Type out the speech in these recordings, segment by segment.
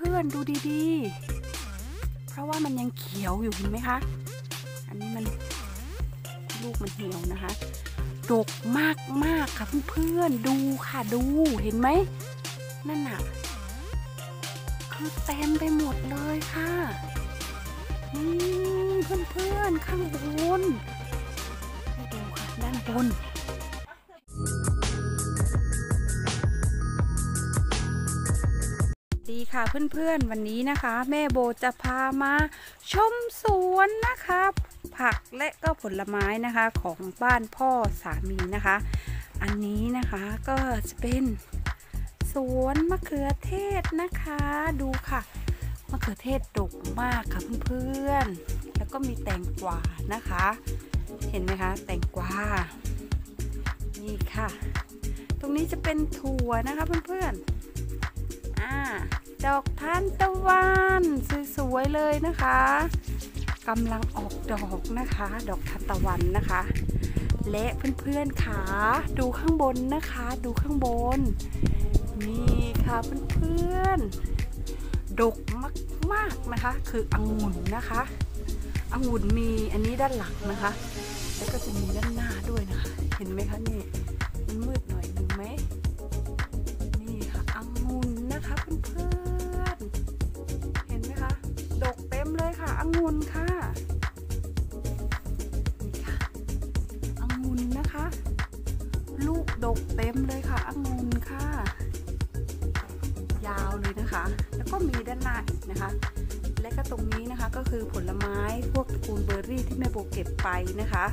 เพื่อนๆดูดีๆ เพราะว่ามันยังเขียวอยู่เห็นไหมคะ อันนี้มันลูกมันเหี่ยวนะคะ ดกมากมากค่ะเพื่อนๆ ดูค่ะดูเห็นไหม นั่นน่ะ คือเต็มไปหมดเลยค่ะนี่เพื่อนๆ ข้างบนดูค่ะด้านบน ค่ะเพื่อนๆ วันนี้นะคะ แม่โบจะพามา ชมสวนนะคะ ผักและก็ผลไม้นะคะของบ้านพ่อสามีนะคะ อันนี้นะคะก็จะเป็นสวนมะเขือเทศนะคะดูค่ะมะเขือเทศดกมากค่ะเพื่อนๆ แล้วก็มีแตงกวานะคะ เห็นไหมคะ แตงกวา นี่ค่ะ ตรงนี้จะเป็นถั่วนะคะเพื่อนๆ ดอกทานตะวันสวยๆเลยนะคะกำลังออกดอกนะคะ ดอกทานตะวันนะคะ และเพื่อนๆขาดูข้างบนนะคะ ดูข้างบน นี่ค่ะเพื่อนๆดกมากๆนะคะ คือองุ่นนะคะองุ่นมีอันนี้ด้านหลังนะคะ แล้วก็จะมีด้านหน้าด้วยนะคะ เห็นไหมคะนี่ แล้วก็มีด้านหน้าอีกนะคะ และก็ตรงนี้นะคะก็คือผลไม้พวกตระกูลเบอร์รี่ที่แม่โบเก็บไปนะคะ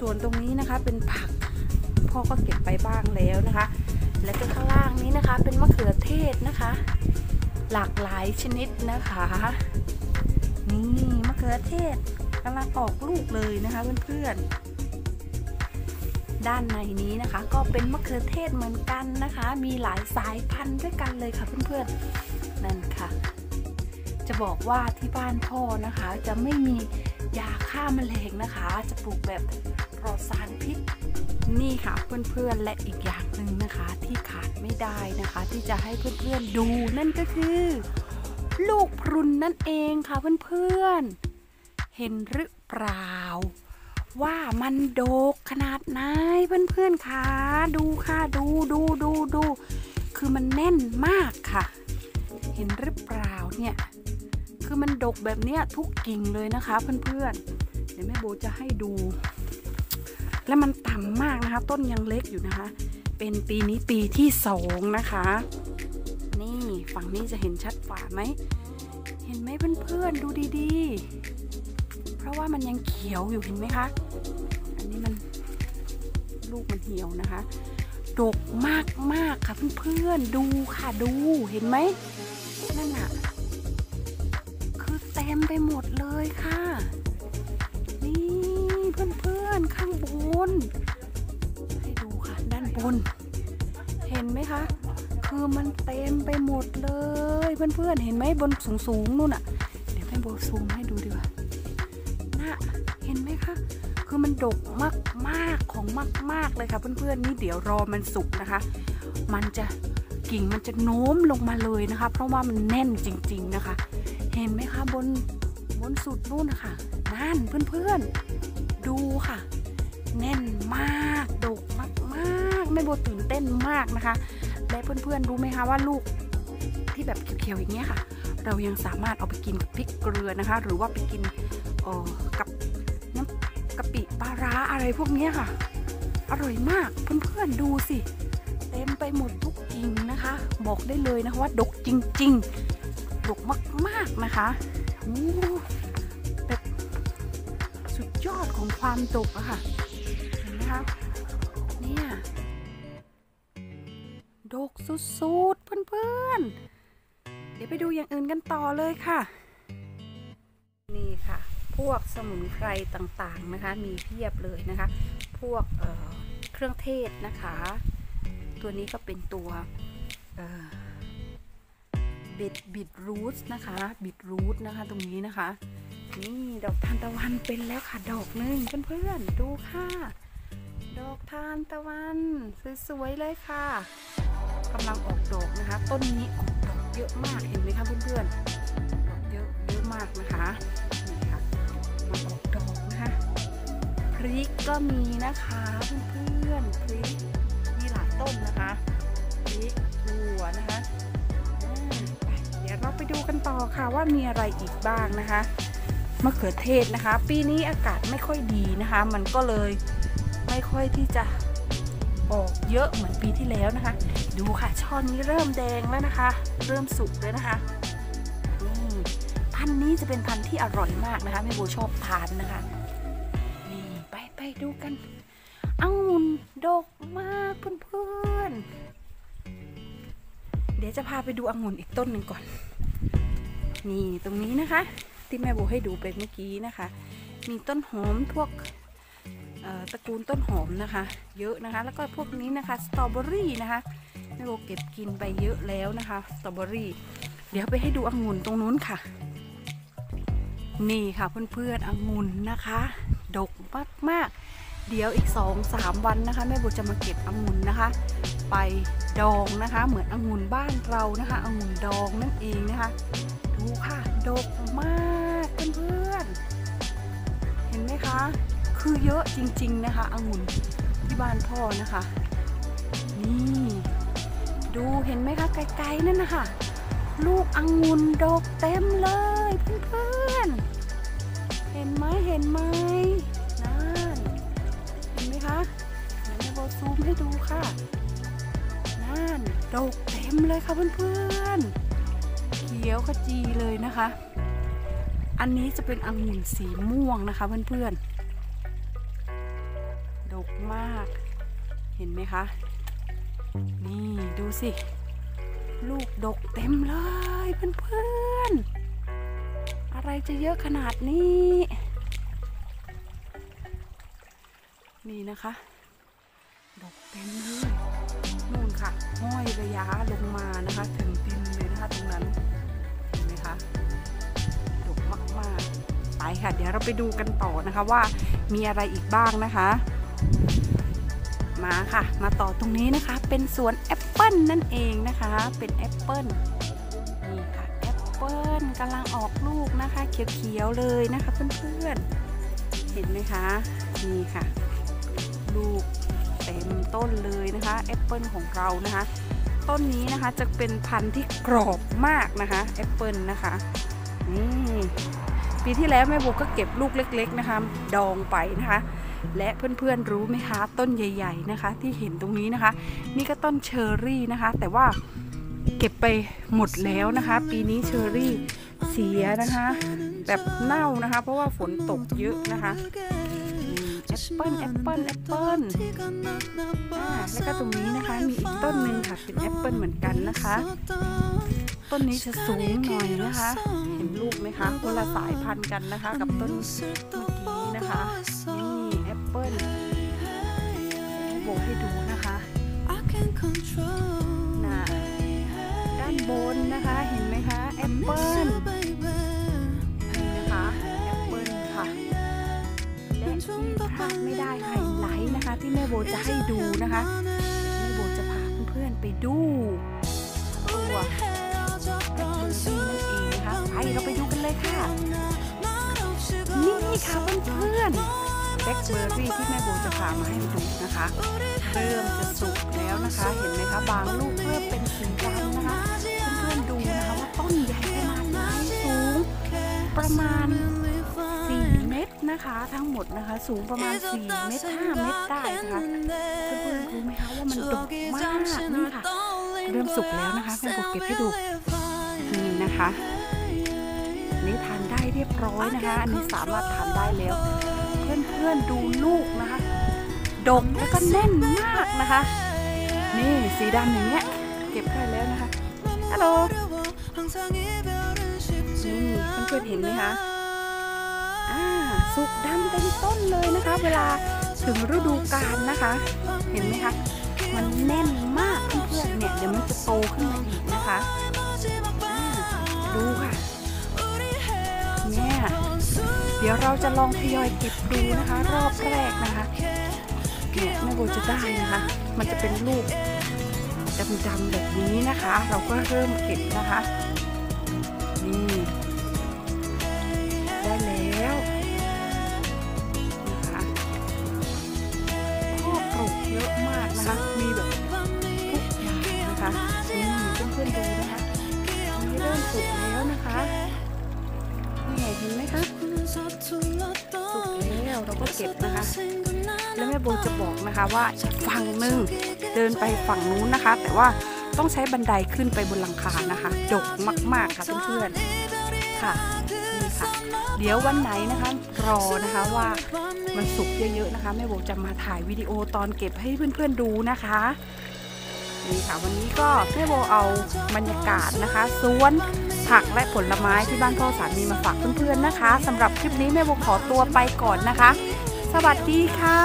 ส่วนตรงนี้นะคะเป็นผักพ่อก็เก็บไปบ้างแล้วนะคะ และก็ข้างล่างนี้นะคะเป็นมะเขือเทศนะคะ หลากหลายชนิดนะคะนี่มะเขือเทศกำลังออกลูกเลยนะคะเพื่อนๆ ด้านในนี้นะคะ ก็เป็นมะเขือเทศเหมือนกันนะคะ มีหลายสายพันธุ์ด้วยกันเลยค่ะเพื่อนๆนั่นค่ะ จะบอกว่าที่บ้านพ่อนะคะ จะไม่มียาฆ่าแมลงนะคะ จะปลูกแบบปลอดสารพิษนี่ค่ะเพื่อนๆและอีกอย่างหนึ่งนะคะที่ขาดไม่ได้นะคะ ที่จะให้เพื่อนๆดูนั่นก็คือ ลูกพรุนนั่นเองค่ะเพื่อนๆเห็นหรือเปล่า ว่ามันโดกขนาดไหนเพื่อนๆคะดูค่ะดูดูดูดู คือมันแน่นมากค่ะ เห็นหรือเปล่าเนี่ย คือมันดกแบบเนี้ยทุกกิ่งเลยนะคะเพื่อนๆ เดี๋ยวแม่โบจะให้ดู และมันต่ำมากนะคะ ต้นยังเล็กอยู่นะคะ เป็นปีนี้ปีที่สองนะคะ นี่ฝั่งนี้จะเห็นชัดฝ่าไหม เห็นไหมเพื่อนๆ ดูดีๆ ราะว่ามันยังเขียวอยู่เห็นไหมคะ อันนี้มันลูกมันเหี่ยวนะคะ ดกมากมากค่ะเพื่อนๆ ดูค่ะดูเห็นไหมนั่นอะคือเต็มไปหมดเลยค่ะ นี่เพื่อนๆ ข้างบน ให้ดูค่ะด้านบน เห็นไหมคะ คือมันเต็มไปหมดเลย เพื่อนๆ เห็นไหมบนสูงๆนู่นอะเดี๋ยวให้โบซูมให้ดูดีกว่า ห็นไหมคะ คือมันดกมากๆของมากๆเลยค่ะ เพื่อนๆนี่เดี๋ยวรอมันสุกนะคะ มันจะกิ่งมันจะโน้มลงมาเลยนะคะ เพราะว่ามันแน่นจริง ๆนะคะ เห็นไหมคะบนบนสุดนู่นนะคะนั่นเพื่อนๆดูค่ะ แน่นมากดกมากๆแม่โบตื่นเต้นมากนะคะและเพื่อนๆรู้ไหมคะว่าลูกที่แบบเขียวๆอย่างเงี้ยค่ะ เรายังสามารถเอาไปกินกับพริกเกลือนะคะ หรือว่าไปกินออกับ กะปิปลาร้าอะไรพวกนี้ค่ะ อร่อยมากเพื่อนๆดูสิ เต็มไปหมดทุกกิ่งนะคะ บอกได้เลยนะคะว่าดกจริงๆ ดกมากๆนะคะอู้แบบสุดยอดของความดกอะค่ะ เห็นไหมคะเนี่ยดกสุดๆเพื่อนๆ เดี๋ยวไปดูอย่างอื่นกันต่อเลยค่ะ พวกสมุนไพรต่างๆนะคะ มีเพียบเลยนะคะ พวกเเครื่องเทศนะคะ ตัวนี้ก็เป็นตัวบิดบิดรูทนะคะบิดรูทนะคะตรงนี้นะคะ นี่ดอกทานตะวันเป็นแล้วค่ะดอกหนึ่งเพื่อนๆดูค่ะ ดอกทานตะวันสวยๆเลยค่ะกำลังออกดอกนะคะ ต้นนี้ออกดอกเยอะมากเห็นไหมคะเพื่อนๆดอกเยอะเยอะมากนะคะ ริกก็มีนะคะเพื่อนๆพริกมีหลายต้นนะคะพริกถั่วนะคะเดี๋ยวเราไปดูกันต่อค่ะว่ามีอะไรอีกบ้างนะคะมะเขือเทศนะคะ ปีนี้อากาศไม่ค่อยดีนะคะ มันก็เลยไม่ค่อยที่จะออกเยอะเหมือนปีที่แล้วนะคะ ดูค่ะช่อนนี้เริ่มแดงแล้วนะคะ เริ่มสุกแล้วนะคะนี่พันธุ์นี้จะเป็นพันธุ์ที่อร่อยมากนะคะแม่โบชอบทานนะคะ ดูกันองุ่นดกมากเพื่อนๆ เดี๋ยวจะพาไปดูองุ่นอีกต้นหนึ่งก่อน นี่ตรงนี้นะคะ ที่แม่โบให้ดูไปเมื่อกี้นะคะ มีต้นหอมพวกตระกูลต้นหอมนะคะ เยอะนะคะ แล้วก็พวกนี้นะคะสตรอเบอรี่นะคะแม่โบเก็บกินไปเยอะแล้วนะคะสตรอเบอรี่ เดี๋ยวไปให้ดูองุ่นตรงนู้นค่ะ นี่ค่ะเพื่อนๆองุ่นนะคะ ดกมากๆ เดี๋ยวอีก2อสามวันนะคะแม่โบจะมาเก็บองุ่นนะคะ ไปดองนะคะ เหมือนองุ่นบ้านเรานะคะองุ่นดองนั่นเองนะคะดูค่ะดกมากเพื่อนๆเห็นไหมคะ คือเยอะจริง ๆนะคะองุ่นที่บ้านพ่อนะคะ นี่ดูเห็นไหมคะไกลๆนั่นนะคะลูกองุ่นดกเต็มเลยเพื่อนๆเห็นไหมเห็นไหม คะเดี๋ยวแม่โบซูมให้ดูค่ะนั่นดกเต็มเลยค่ะเพื่อนๆเขียวขจีเลยนะคะ อันนี้จะเป็นองุ่นสีม่วงนะคะเพื่อนๆดกมาก เห็นไหมคะ นี่ดูสิ ลูกดกเต็มเลยเพื่อนๆอะไรจะเยอะขนาดนี้ นี่นะคะ ดกเต็มเลยนู่นค่ะ ห้อยระย้าลงมานะคะ ถึงดินเลยนะคะตรงนั้น เห็นไหมคะดกมากๆไปค่ะ เดี๋ยวเราไปดูกันต่อนะคะว่ามีอะไรอีกบ้างนะคะ มาค่ะ มาต่อตรงนี้นะคะ เป็นสวนแอปเปิลนั่นเองนะคะ เป็นแอปเปิลนี่ค่ะแอปเปิลกำลังออกลูกนะคะ เขียวๆเลยนะคะเพื่อนๆ เห็นไหมคะ นี่ค่ะ ลูกเต็มต้นเลยนะคะแอปเปิลของเรานะคะ ต้นนี้นะคะจะเป็นพันธุ์ที่กรอบมากนะคะแอปเปิลนะคะนี่ปีที่แล้วแม่โบก็เก็บลูกเล็ก ๆนะคะ ดองไปนะคะ และเพื่อนๆรู้ไหมคะ ต้นใหญ่ ๆนะคะ ที่เห็นตรงนี้นะคะ นี่ก็ต้นเชอร์รี่นะคะ แต่ว่าเก็บไปหมดแล้วนะคะ ปีนี้เชอร์รี่เสียนะคะ แบบเน่านะคะ เพราะว่าฝนตกเยอะนะคะ แอปเปิลแอปเปิลแอปเปิลแล้วก็ตรงนี้นะคะมีอีกต้นหนึ่งค่ะเป็นแอปเปิลเหมือนกันนะคะ ต้นนี้จะสูงหน่อยนะคะ เห็นลูกไหมคะคนละสายพันธุ์กันนะคะ กับต้นเมื่อกี้นะคะนี่แอปเปิลโบให้ดูนะคะน่ะด้านบนนะคะเห็นไหม แม่โบจะให้ดูนะคะแม่โบจะพาเพื่อนๆไปดูตัวแบล็คเบอร์รี่นั่นเองนะคะไปเราไปดูกันเลยค่ะ นี่ค่ะเพื่อนๆแบล็คเบอร์รี่ที่แม่โบจะพามาให้ดูนะคะเริ่มจะสุกแล้วนะคะ เห็นไหมคะบางลูกเริ่มเป็นสีดำนะคะเพื่อนๆดูนะคะว่าต้นใหญ่ขนาดไหนสูงประมาณ นะคะ ทั้งหมดนะคะ สูงประมาณ 4 เมตร5เมตรได้นะคะเพื่อนๆรู้ไหมคะว่ามันดกมากนี่ค่ะ เริ่มสุกแล้วนะคะแม่โบเก็บให้ดูนี่นะคะนนี่ทานได้เรียบร้อยนะคะ อันนี้สามารถทานได้แล้ว เพื่อนๆดูลูกนะคะ ดกแล้วก็แน่นมากนะคะ นี่สีดำอย่างเงี้ยเก็บได้แล้วนะคะฮัลโหลนี่เพื่อนๆเห็นไหมคะอ่า สุกดำเต็มต้นเลยนะคะ เวลาถึงฤดูกาลนะคะ เห็นไหมคะ มันแน่นมากเพื่อนๆเนี่ยเดี๋ยวมันจะโตขึ้นมาอีกนะคะดูค่ะเนี่ยเดี๋ยวเราจะลองทยอยเก็บดูนะคะ รอบแรกนะคะเนี่ยแม่โบจะได้นะคะ มันจะเป็นลูกดำๆแบบนี้นะคะ เราก็เริ่มเก็บนะคะนี่ นะคะ มีแบบทุกอย่างนะคะนี่เพื่อนๆดูนะคะนี่เริ่มสุกแล้วนะคะนี่เห็นไหมคะสุกแล้วเราก็เก็บนะคะ แล้วแม่โบจะบอกนะคะว่าฝั่งหนึ่งเดินไปฝั่งนู้นนะคะ แต่ว่าต้องใช้บันไดขึ้นไปบนหลังคานะคะ ดกมาก ๆ ค่ะเพื่อนๆค่ะ เดี๋ยววันไหนนะคะรอนะคะว่ามันสุกเยอะๆนะคะแม่โบจะมาถ่ายวิดีโอตอนเก็บให้เพื่อนๆดูนะคะนี่ค่ะวันนี้ก็แม่โบเอาบรรยากาศนะคะสวนผักและผลไม้ที่บ้านพ่อสามีมาฝากเพื่อนๆนะคะสำหรับคลิปนี้แม่โบขอตัวไปก่อนนะคะ สวัสดีค่ะ